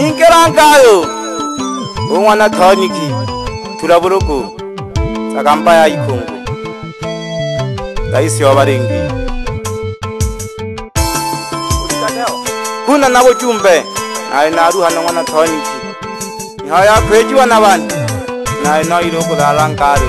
inkerankayo ongwana thaniki thula boloko sakampaya ikhongo kaisi wabarengi khuna nabocumbe naye naruha nongwana thaniki nihayakhwejiwa na bantu naye nairokulalankaro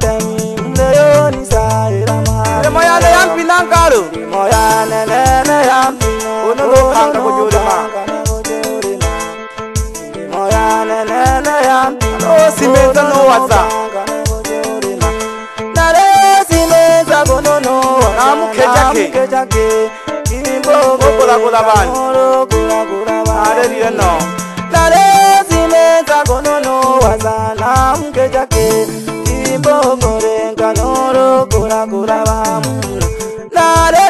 nankaro moya nenene ya ono do hanga ko jori ma moya nenene ya o si meta no wasa na re si meta bono no na mu keja ke keja ke imbo go kula kula ban are dire no na re si meta bono no wasa na mu keja ke imbo go renga no ro kula kula ban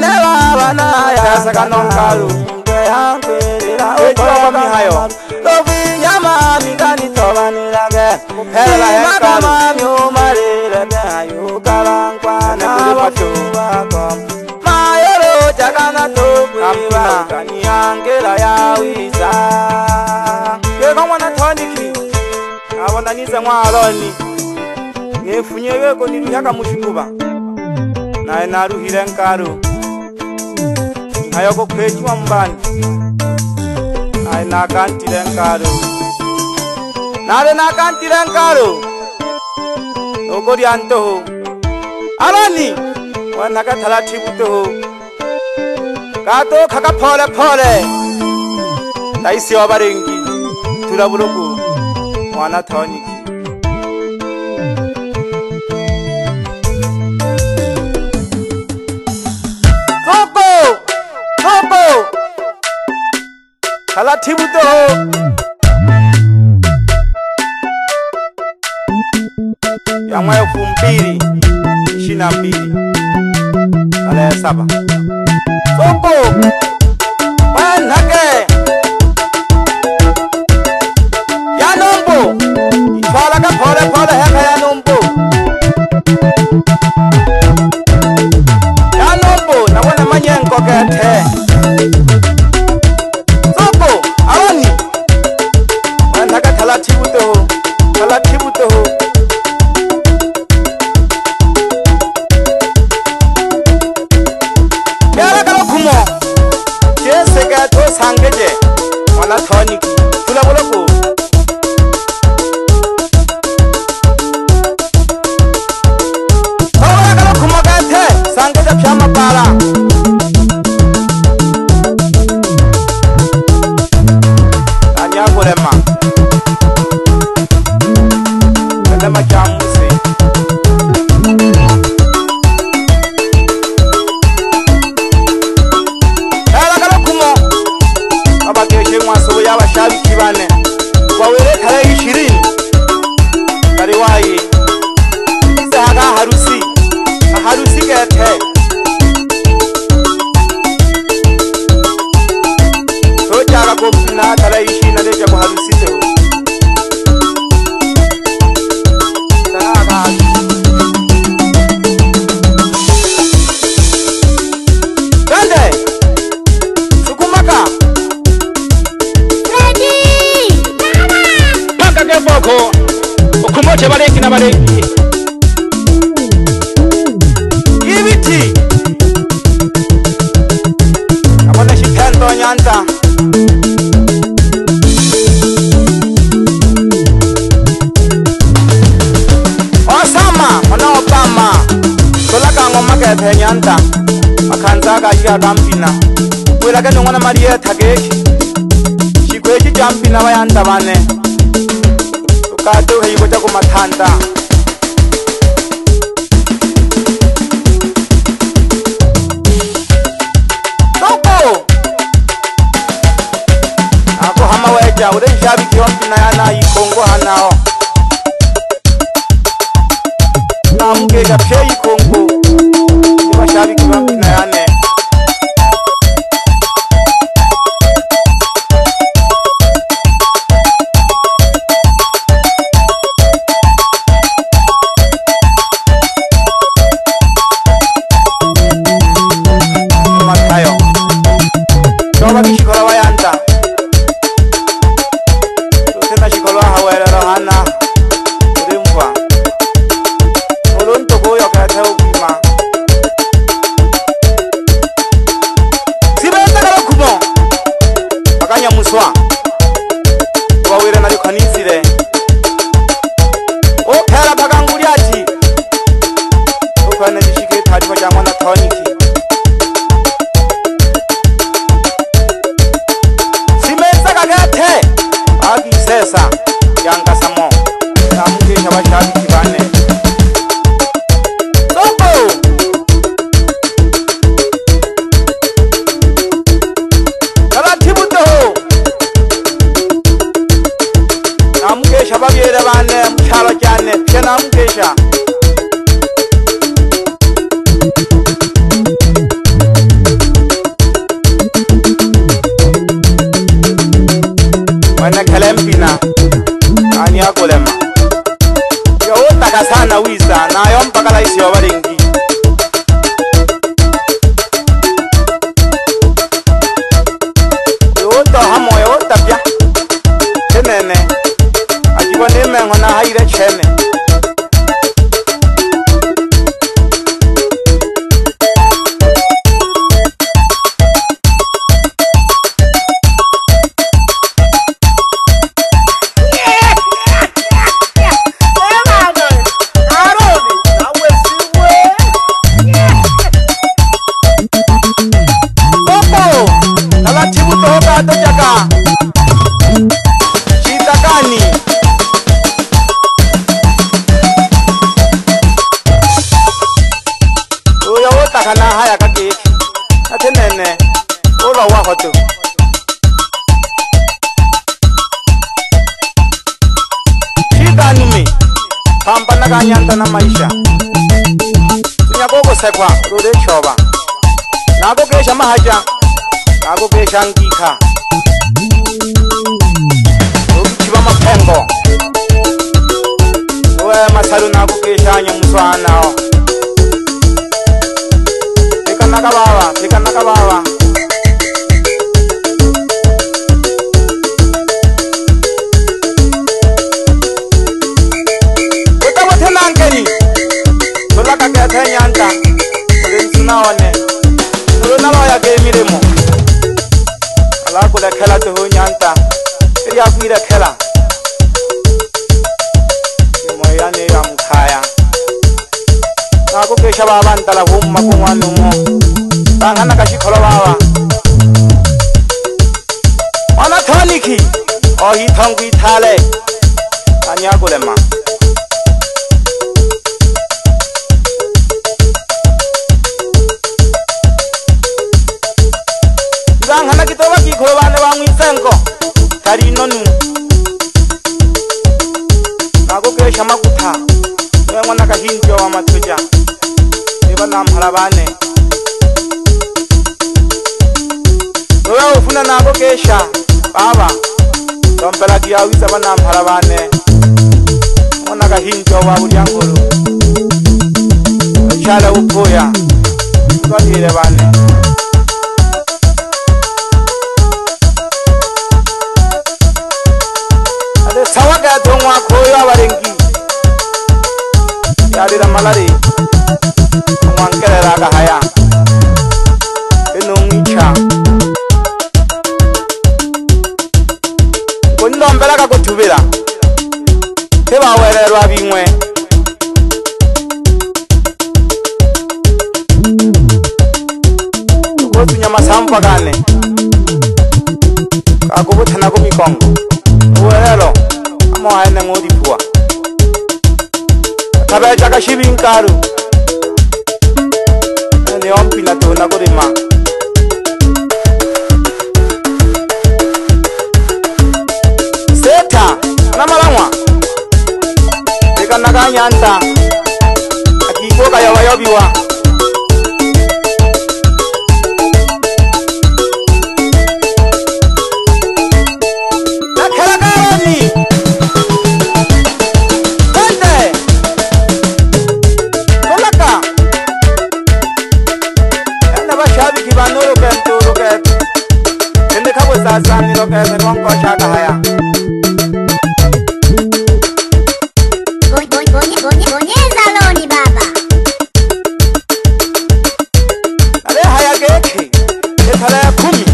ne babana yasakanonkalu ngeyankwelela ekyokomihayo lobwinyama mikanitobanilage ebaka mami omalile behayo kalankwana batubako mayolo jakana tokwiba kaniyangela yawisa yekomwanatoniki abonanize mwaloni ngefunyebeko niluyaka mushinguba naye naruhile nkalu na ayoko kwechwa mbani ai nakantire nkaro nare nakantire nkaro nokori antoho arani wanakathala thibutoho kato khaka phole phole naisi wabarengi thula buloku mwana thonyiki Chibuto. ya mwaka elfu mbili ishirini na mbili tarehe saba Songo Mwanage Yanombo Itwalaga pole ngeje mwana tonic ariri ra mpina kuwelaka ni n'wana mali yethakexi xikwexi ca mpina va ya ndlavane ukati u kha yi kota ku mathanta loko a ku hama weja u le nxavikiwa mpina yana yi khongohanao namukexa pxe yi khongo mukesha babyere bane mukyalo cyane pye na mukesha wene kelempina aniakulema yowutaka sana wiza nayo mpaka laisi yobalingi na maisha kunyakokosekwa lule choba nakokesha mahaja nakokesha ngika lokuchiba mapengo we masalu nakokesha anyemuswanao pikanaka baba pikanaka baba sema ivankhana kitova kikholo vane va n'witsengo talino nu vako kexa makutha ve n'wanaka hintio wa matsuja ni vanamhala vane lowe wo funa nako kexa vava lompela kiya wisa vanamhala vane nakahinjo wa vulyankulu vachala vupfuya vatile vane atshawakato n'wakhoyo a varengi yalila malari n'wankelelaka hay bongo boelelo a moaeneng o dipua tabe jaaka shibing karu e ne ompina tona ko dima e seta na malangwa ekanakanyanta akiikoka yobayobiwa kalaya kumi.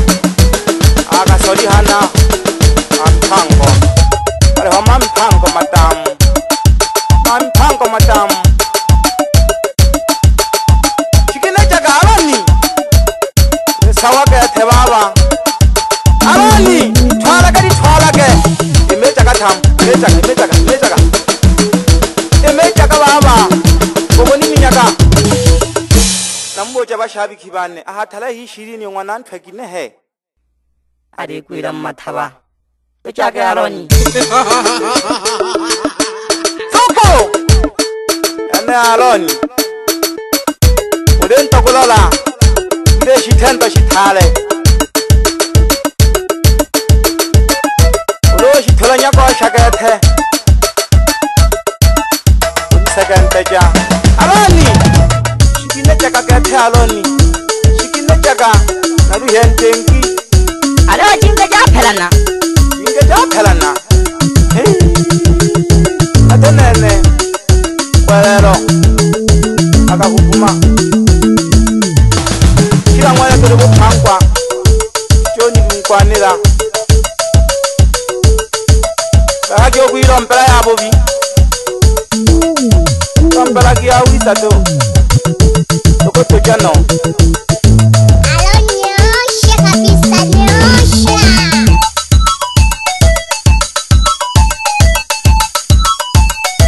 vaxaviki vane a hatala hi xirini yin'wana a ni phekine he a ri kwila mmathava ucake aron soko ane aron ule ntokolola nde xithento xithale ulo xitholanyakoa xakethe unisekenteja kwanira kakaki okwira ompela ya bobi ompelaki ya wisa to tokotoja no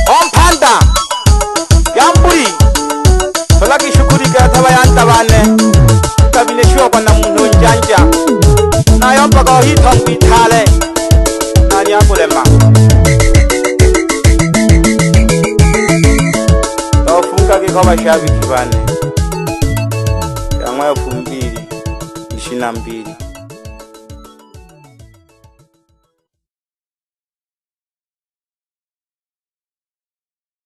ompanda yamburi tolaki shukurika 一同比他嘞，那你还不能嘛？ofuka kikobashabiki bane kamwe elfu mbili ishirini na mbili